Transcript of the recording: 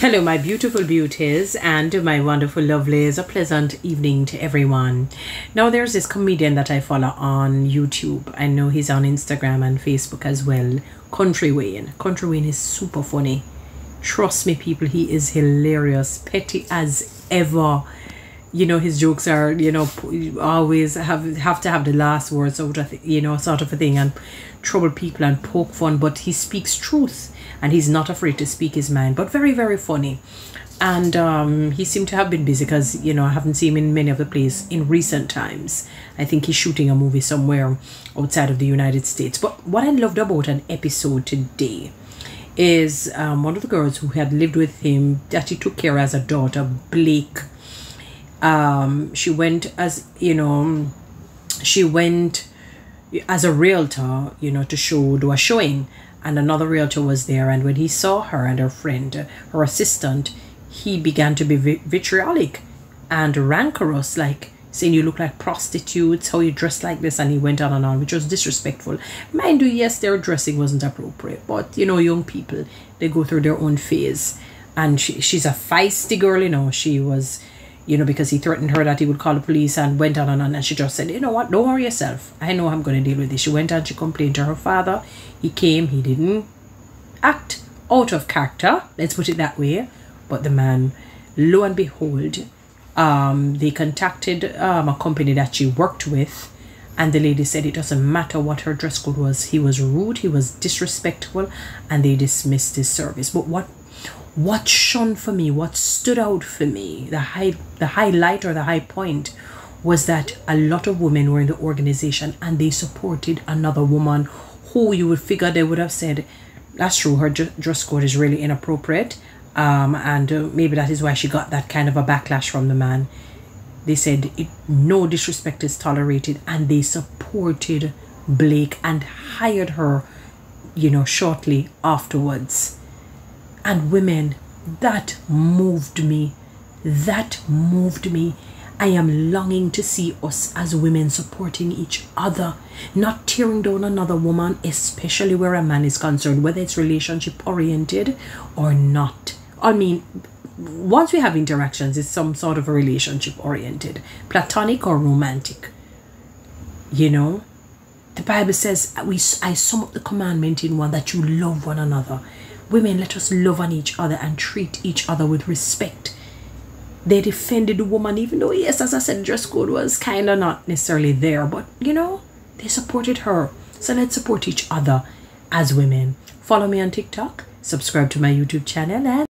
Hello, my beautiful beauties and my wonderful lovelies. A pleasant evening to everyone. Now, there's this comedian that I follow on YouTube. I know he's on Instagram and Facebook as well. Country Wayne. Country Wayne is super funny. Trust me, people, he is hilarious, petty as ever. You know, his jokes are, you know, always have have to have the last words out of, you know, sort of a thing and trouble people and poke fun, but he speaks truth and he's not afraid to speak his mind, but very, very funny. And um, he seemed to have been busy because, you know, I haven't seen him in many of the places in recent times. I think he's shooting a movie somewhere outside of the United States. But what I loved about an episode today is um, one of the girls who had lived with him that he took care as a daughter, Blake. Um, she went as, you know, she went as a realtor, you know, to show, do a showing and another realtor was there. And when he saw her and her friend, her assistant, he began to be vitriolic and rancorous, like saying you look like prostitutes, how you dress like this, and he went on and on, which was disrespectful. Mind you, yes, their dressing wasn't appropriate, but you know, young people, they go through their own phase. And she, she's a feisty girl, you know, she was you know, because he threatened her that he would call the police and went on and on. And she just said, you know what, don't worry yourself. I know I'm going to deal with this. She went and she complained to her father. He came, he didn't act out of character, let's put it that way. But the man, lo and behold, um, they contacted um, a company that she worked with. And the lady said it doesn't matter what her dress code was. He was rude, he was disrespectful, and they dismissed his service. But what what shone for me, what stood out for me, the high the highlight or the high point was that a lot of women were in the organization and they supported another woman who you would figure they would have said, that's true, her dress code is really inappropriate. Um, and uh, maybe that is why she got that kind of a backlash from the man. They said it, no disrespect is tolerated, and they supported Blake and hired her, you know, shortly afterwards and women. That moved me. That moved me. I am longing to see us as women supporting each other, not tearing down another woman, especially where a man is concerned, whether it's relationship oriented or not. I mean, once we have interactions, it's some sort of a relationship oriented, platonic or romantic. You know, the Bible says, we, I sum up the commandment in one that you love one another. Women, let us love on each other and treat each other with respect. They defended the woman, even though, yes, as I said, dress code was kind of not necessarily there, but you know, they supported her. So let's support each other as women. Follow me on TikTok, subscribe to my YouTube channel, and